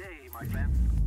day, my friend.